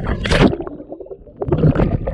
Thank you.